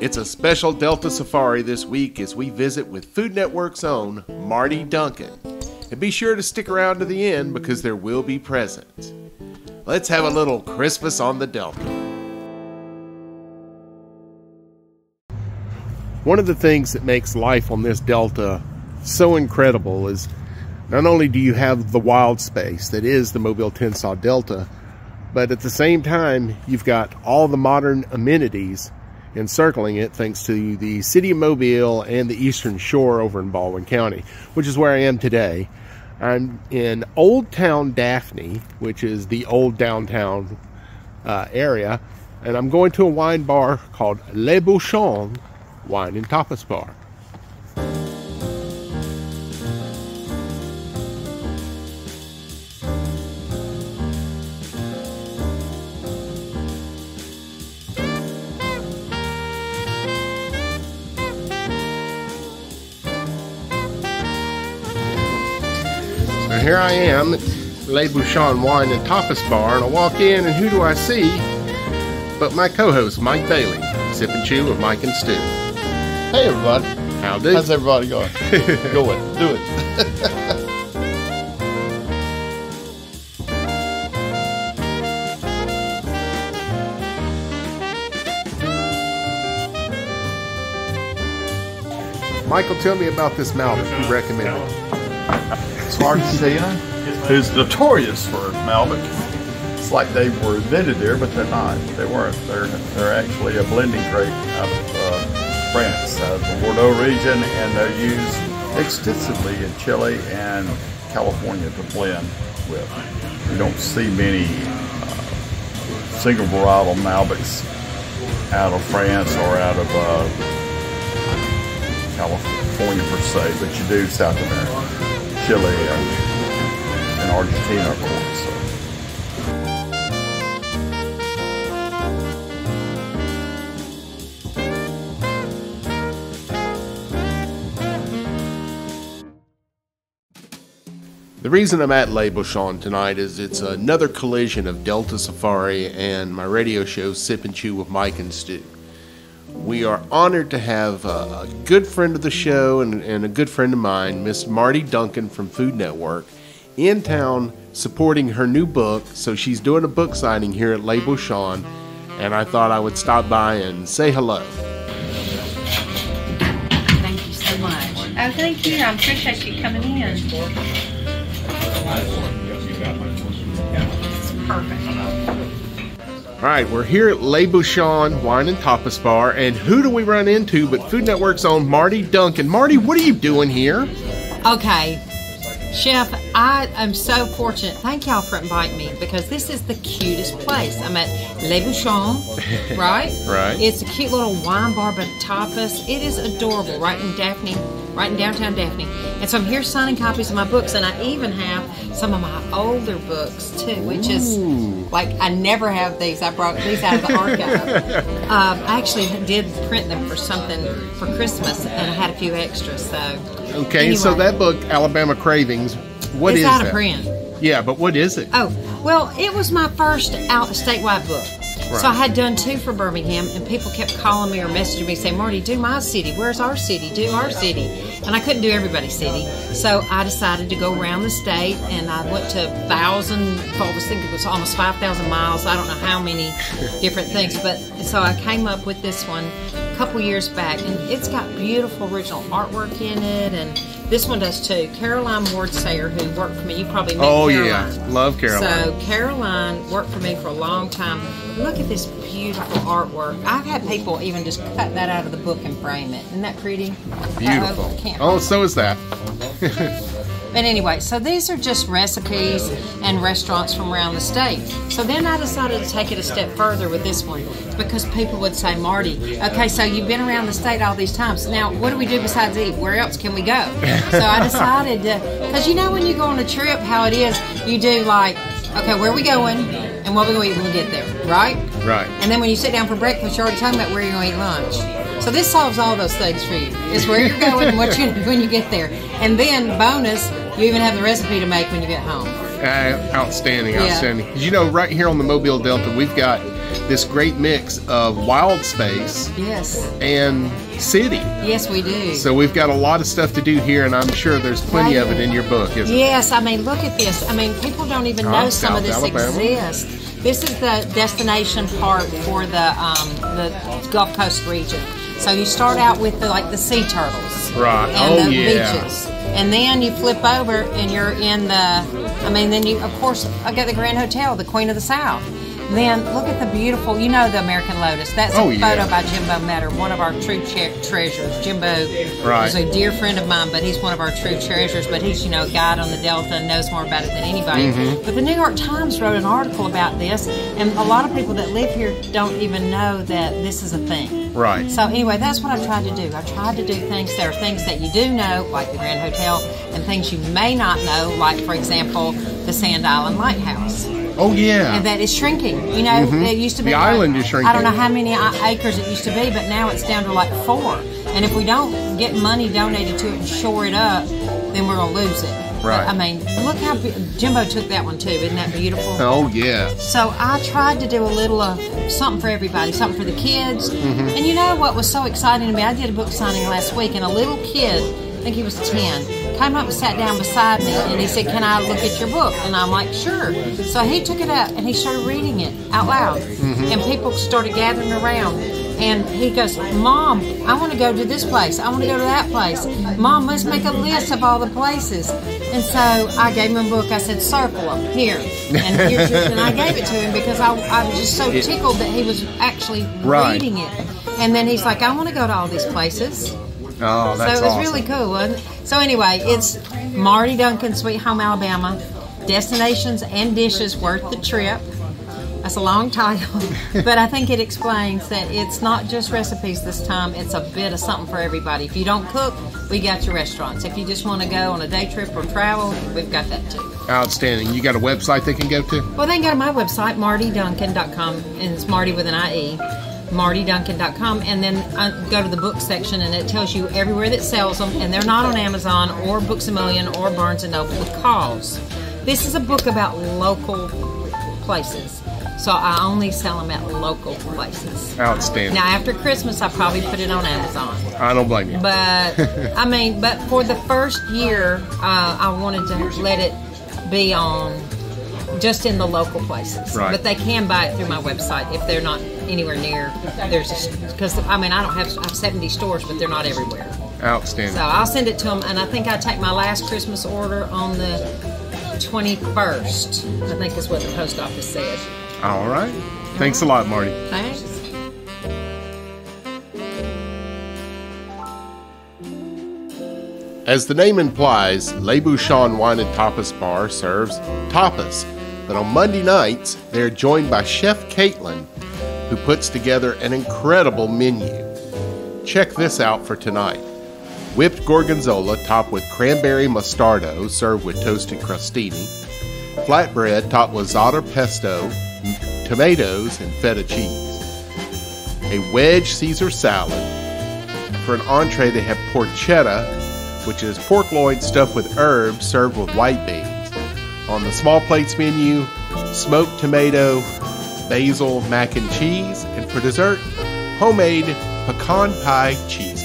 It's a special Delta Safari this week as we visit with Food Network's own Martie Duncan. And be sure to stick around to the end because there will be presents. Let's have a little Christmas on the Delta. One of the things that makes life on this Delta so incredible is not only do you have the wild space that is the Mobile Tensaw Delta, but at the same time, you've got all the modern amenities encircling it thanks to the city of Mobile and the eastern shore over in Baldwin County, which is where I am today. I'm in Old Town Daphne, which is the old downtown uh, area, and I'm going to a wine bar called Le Bouchon Wine and Tapas Bar. Here I am at Le Bouchon Wine and Tapas Bar, and I walk in, and who do I see but my co-host Mike Baily, sip and chew with Mike and Stu. Hey everybody, How do? how's everybody going? Go it, do it. Michael, tell me about this Malbec you recommended. Hard who's notorious for Malbec. It's like they were invented there, but they're not. They weren't. They're they're actually a blending grape out of uh, France, out of the Bordeaux region, and they're used extensively in Chile and California to blend with. You don't see many uh, single varietal Malbecs out of France or out of uh, California per se, but you do South America, Chile, and, and Argentina, of course. So. The reason I'm at Le Bouchon tonight is it's another collision of Delta Safari and my radio show Sip and Chew with Mike and Stu. We are honored to have a, good friend of the show and, and a good friend of mine, Miss Martie Duncan from Food Network, in town supporting her new book. So she's doing a book signing here at Le Bouchon, and I thought I would stop by and say hello. Thank you so much. Oh, thank you. I appreciate you coming in. It's perfect. All right, we're here at Le Bouchon Wine and Tapas Bar, and who do we run into but Food Network's own Martie Duncan? Martie, what are you doing here? Okay, Chef, I am so fortunate. Thank y'all for inviting me because this is the cutest place. I'm at Le Bouchon, right? Right. It's a cute little wine bar, but tapas. It is adorable, right in Daphne, right in downtown Daphne. And so I'm here signing copies of my books, and I even have some of my older books too, which is like I never have these. I brought these out of the archive. um, I actually did print them for something for Christmas, and I had a few extras. So Okay, so that book, Alabama Cravings, what it's is out that? of print. Yeah, but what is it? Oh, well, it was my first out statewide book. Right. So I had done two for Birmingham, and people kept calling me or messaging me saying, Martie, do my city. Where's our city? Do our city. And I couldn't do everybody's city. So I decided to go around the state, and I went to 1,000, I was thinking it was almost 5,000 miles. I don't know how many different things. But so I came up with this one a couple years back, and it's got beautiful original artwork in it. And this one does too. Caroline Ward Sayer, who worked for me, you probably met oh Caroline. yeah, love Caroline. So Caroline worked for me for a long time. Look at this beautiful artwork. I've had people even just cut that out of the book and frame it. Isn't that pretty? Beautiful. Oh, so is that. but anyway, so these are just recipes and restaurants from around the state. So then I decided to take it a step further with this one because people would say, Martie, okay, so you've been around the state all these times. Now, what do we do besides eat? Where else can we go? So I decided to, because you know when you go on a trip, how it is, you do like, okay, where are we going and what are we going to eat when we get there, right? Right. And then when you sit down for breakfast, you're already talking about where you're going to eat lunch. So this solves all those things for you. It's where you're going and what you when you get there. And then bonus, you even have the recipe to make when you get home. Uh, outstanding, outstanding. You know, right here on the Mobile Delta, we've got this great mix of wild space Yes. and city. Yes, we do. So we've got a lot of stuff to do here, and I'm sure there's plenty of it in your book, Yes, I mean, look at this. I mean, people don't even know Oh, some of this Alabama. exists. This is the destination part for the um, the Gulf Coast region. So you start out with the like the sea turtles, Right. And Oh, the yeah. beaches, and then you flip over and you're in the. I mean, then you of course I got the Grand Hotel, the Queen of the South. Then look at the beautiful. You know the American Lotus. That's Oh, a yeah. photo by Jimbo Meador, one of our true che- treasures. Jimbo Right. is a dear friend of mine, but he's one of our true treasures. But he's, you know, a guide on the Delta and knows more about it than anybody. Mm-hmm. But the New York Times wrote an article about this, and a lot of people that live here don't even know that this is a thing. Right. So anyway, that's what I tried to do. I tried to do things. There are things that you do know, like the Grand Hotel, and things you may not know, like for example, the Sand Island Lighthouse Oh yeah. and that is shrinking. You know, it used to be The like- island is shrinking. I don't know how many acres it used to be, but now it's down to like four. And if we don't get money donated to it and shore it up, then we're gonna lose it. Right. I mean, look how Jimbo took that one too. Isn't that beautiful? oh yeah. So I tried to do a little of something for everybody, something for the kids. Mm-hmm. And you know what was so exciting to me? I did a book signing last week, and a little kid, think he was 10, came up and sat down beside me, and he said, Can I look at your book? And I'm like, Sure. So he took it out and he started reading it out loud. Mm-hmm. And people started gathering around. And he goes, Mom, I want to go to this place. I want to go to that place. Mom, let's make a list of all the places. And so I gave him a book. I said, Circle them here. And here's and I gave it to him because I, I was just so tickled that he was actually Right. reading it. And then he's like, I want to go to all these places. Oh, that's so it was awesome. really cool. Wasn't it? So anyway, it's Martie Duncan, Sweet Home Alabama. Destinations and dishes worth the trip. That's a long title, but I think it explains that it's not just recipes this time. It's a bit of something for everybody. If you don't cook, we got your restaurants. If you just want to go on a day trip or travel, we've got that too. Outstanding. You got a website they can go to? Well, they can go to my website, martieduncan.com, and it's Martie with an IE, martieduncan.com, and then uh, go to the book section, and it tells you everywhere that sells them, and they're not on Amazon or Books a Million or Barnes & Noble because this is a book about local places. So I only sell them at local places. Outstanding. Now, after Christmas, I probably put it on Amazon. I don't blame you. But I mean, but for the first year, uh, I wanted to let it be on just in the local places. Right. But they can buy it through my website if they're not anywhere near. There's because I mean I don't have I have 70 stores, but they're not everywhere. Outstanding. So I'll send it to them, and I think I take my last Christmas order on the 21st. I think is what the post office said. All right. Thanks a lot, Martie. Thanks. As the name implies, Le Bouchon Wine and Tapas Bar serves tapas. But on Monday nights, they are joined by Chef Caitlin, who puts together an incredible menu. Check this out for tonight. Whipped gorgonzola topped with cranberry mostardo, served with toasted crostini. Flatbread topped with za'atar pesto, tomatoes, and feta cheese. A wedge Caesar salad. For an entree, they have porchetta, which is pork loin stuffed with herbs served with white beans. On the small plates menu, smoked tomato, basil mac and cheese, and for dessert, homemade pecan pie cheesecake.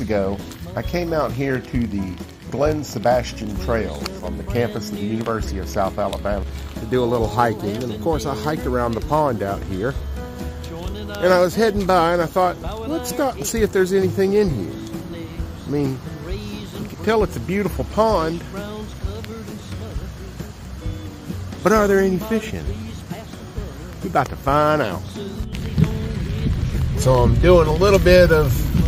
Ago, I came out here to the Glenn Sebastian Trail on the campus of the University of South Alabama to do a little hiking. And of course, I hiked around the pond out here. And I was heading by and I thought, let's stop and see if there's anything in here. I mean, you can tell it's a beautiful pond. But are there any fish in it? We're about to find out. So I'm doing a little bit of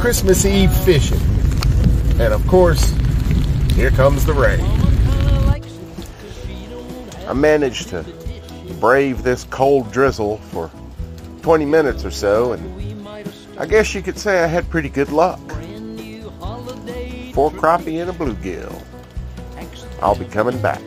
Christmas Eve fishing. And of course, here comes the rain. I managed to brave this cold drizzle for 20 minutes or so, and I guess you could say I had pretty good luck. Four crappie and a bluegill. I'll be coming back.